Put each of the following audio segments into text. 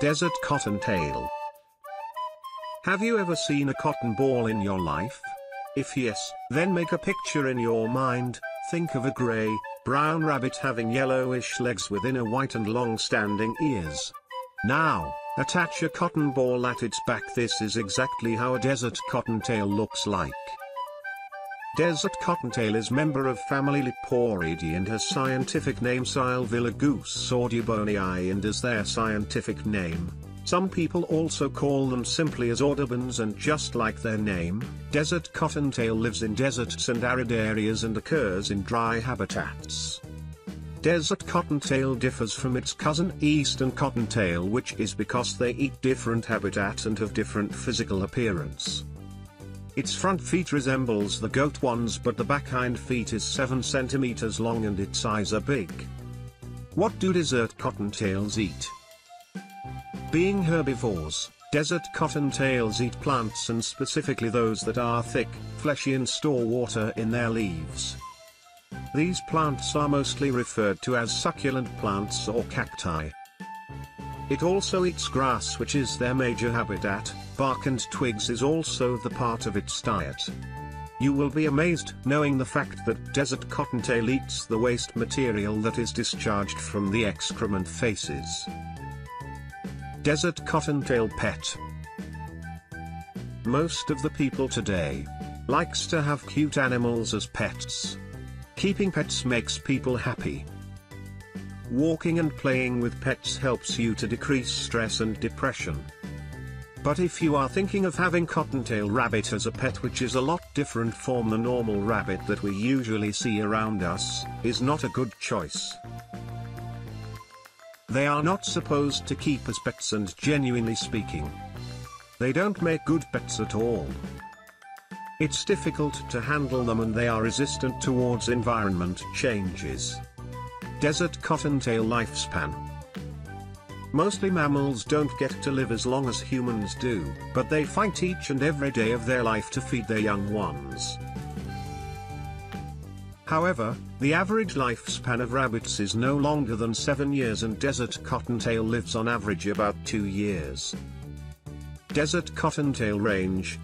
Desert Cottontail. Have you ever seen a cotton ball in your life? If yes, then make a picture in your mind, think of a grey, brown rabbit having yellowish legs with inner white and long-standing ears. Now, attach a cotton ball at its back this is exactly how a desert cottontail looks like. Desert cottontail is member of family Leporidae and has scientific name Sylvilagus audubonii and is their scientific name. Some people also call them simply as audubons and just like their name, desert cottontail lives in deserts and arid areas and occurs in dry habitats. Desert cottontail differs from its cousin eastern cottontail which is because they eat different habitat and have different physical appearance. Its front feet resembles the goat ones but the back hind feet is 7 cm long and its eyes are big. What do desert cottontails eat? Being herbivores, desert cottontails eat plants and specifically those that are thick, fleshy and store water in their leaves. These plants are mostly referred to as succulent plants or cacti. It also eats grass which is their major habitat, bark and twigs is also the part of its diet. You will be amazed knowing the fact that desert cottontail eats the waste material that is discharged from the excrement faces. Desert cottontail pet Most of the people today likes to have cute animals as pets. Keeping pets makes people happy. Walking and playing with pets helps you to decrease stress and depression. But if you are thinking of having cottontail rabbit as a pet which is a lot different from the normal rabbit that we usually see around us, is not a good choice. They are not supposed to keep as pets and genuinely speaking. They don't make good pets at all. It's difficult to handle them and they are resistant towards environment changes. Desert cottontail lifespan. Mostly mammals don't get to live as long as humans do, but they fight each and every day of their life to feed their young ones. However, the average lifespan of rabbits is no longer than 7 years and desert cottontail lives on average about 2 years. Desert cottontail range,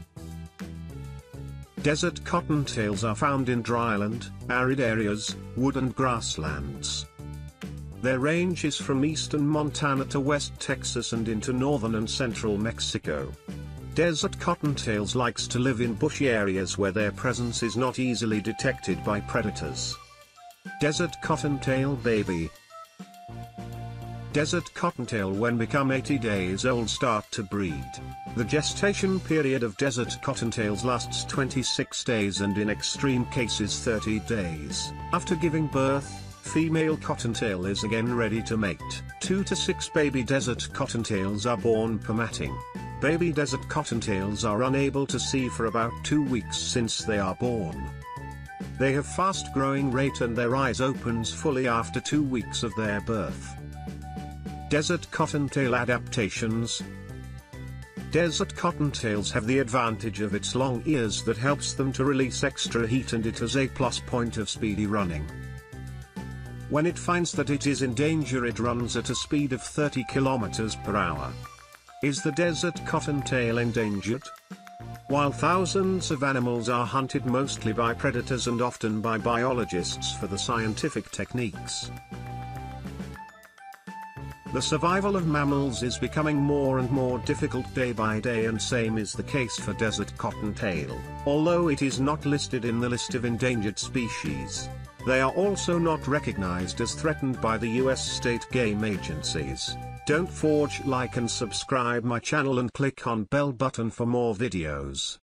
Desert cottontails are found in dryland, arid areas, wood and grasslands. Their range is from eastern Montana to west Texas and into northern and central Mexico. Desert cottontails likes to live in bushy areas where their presence is not easily detected by predators. Desert cottontail baby, Desert cottontail when become 80 days old start to breed. The gestation period of desert cottontails lasts 26 days and in extreme cases 30 days. After giving birth, female cottontail is again ready to mate. 2 to 6 baby desert cottontails are born per mating. Baby desert cottontails are unable to see for about 2 weeks since they are born. They have fast growing rate and their eyes opens fully after 2 weeks of their birth. Desert cottontail adaptations. Desert cottontails have the advantage of its long ears that helps them to release extra heat and it has a plus point of speedy running. When it finds that it is in danger it runs at a speed of 30 km per hour. Is the desert cottontail endangered? While thousands of animals are hunted mostly by predators and often by biologists for the scientific techniques, the survival of mammals is becoming more and more difficult day by day and same is the case for desert cottontail, although it is not listed in the list of endangered species. They are also not recognized as threatened by the US state game agencies. Don't forge like and subscribe my channel and click on bell button for more videos.